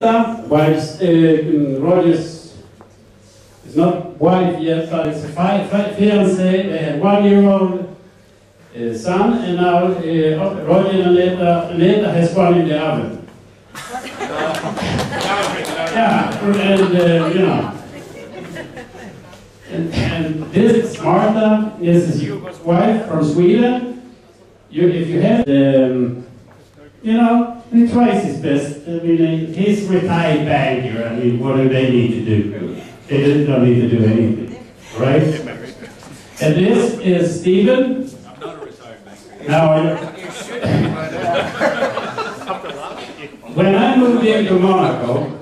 Whilst uh, Rogers is not wife yet, but it's a fi- fi- fiance. They have one-year-old uh, son, and now uh, Roger and Aneta, Aneta has one in the oven. yeah, and uh, you know. And, and this is Martha. This is Hugo's wife from Sweden. You, if you have, um, you know, he tries his best. I mean, he's retired banker. I mean, what do they need to do? They don't need to do anything, right? And this is Stephen. I'm not a retired banker. Now, when I moved into Monaco,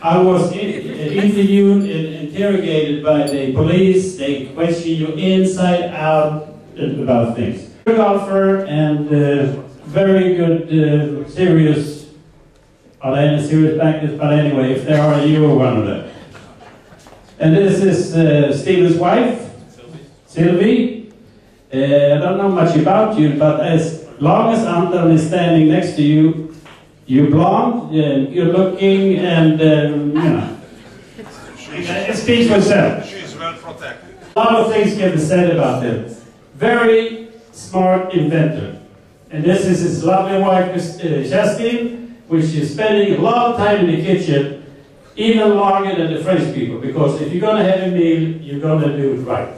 I was in, interviewed and interrogated by the police. They question you inside out about things. Good offer and uh, very good, uh, serious. Are there any serious bankers? But anyway, if there are, you are one of them. And this is uh, Stephen's wife, Sylvie. Uh, I don't know much about you, but as long as Anton is standing next to you, you're blonde, uh, you're looking, and um, you know, it speaks for itself. She's well protected. A lot of things can be said about him. Very smart inventor. And this is his lovely wife, uh, Kerstin, which is spending a lot of time in the kitchen, even longer than the French people, because if you're going to have a meal, you're going to do it right.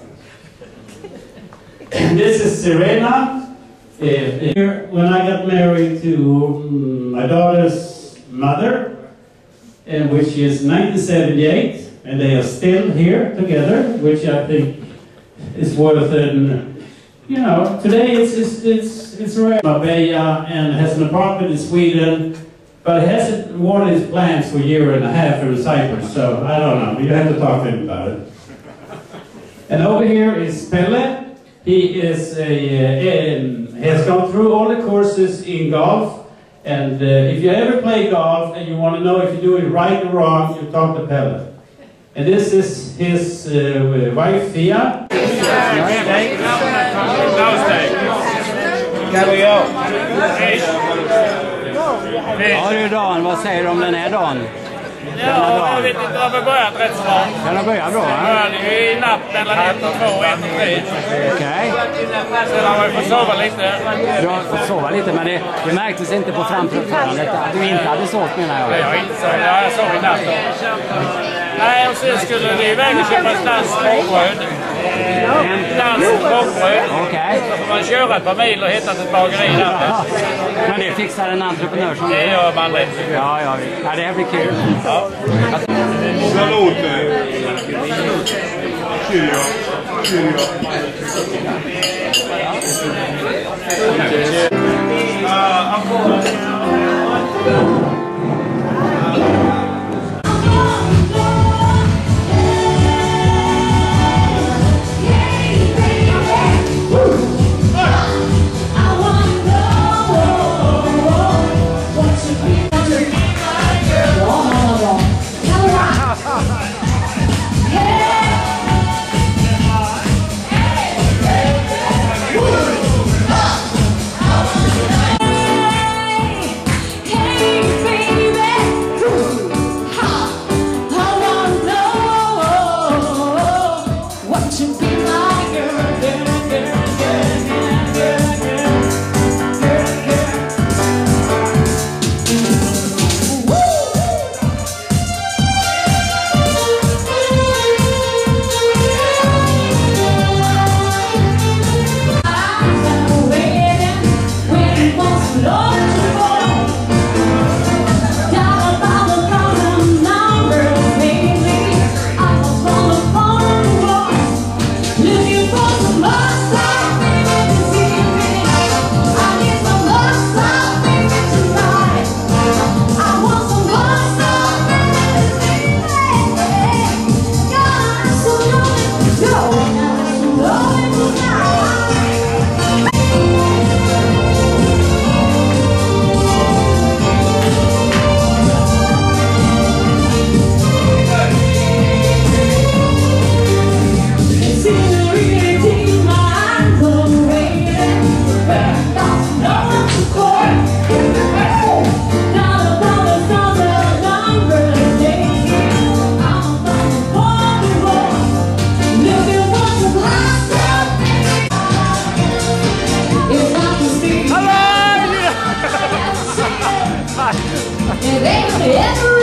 And this is Serena. Uh, here, when I got married to um, my daughter's mother, and which is 1978, and they are still here together, which I think is worth you know, today it's it's it's, it's rare. Marbella and has an apartment in Sweden, but hasn't watered his plants for a year and a half in Cyprus, so I don't know. You have to talk to him about it. And over here is Pelle. He is a, uh, he has gone through all the courses in golf. And uh, if you ever play golf and you want to know if you do it right or wrong, you talk to Pelle. And this is his uh, wife, Thea. Ja du Dan, vad säger du om den här dagen? Ja, jag vet inte, det har börjat rätt bra. Den har börjat bra Det va? började ju i natt mellan 1 och 2 och 1 och 3. Okej. Sen har man ju fått sova lite. Du har fått sova lite men det, det märktes inte på framförandet att du inte hade sovit menar Jag jag. har inte sovit, ja, jag sov i natt. Nej, och sen skulle vi iväg och köpa ett danskt. Danskt rågbröd. Okej. Då får man köra ett par mil och hitta ett bageri där. Ja. Men det fixar en entreprenör som Det gör man lätt. Ja, ja, ja, det här blir kul. Salute. Cheerio. Cheerio. Hey, It ain't ever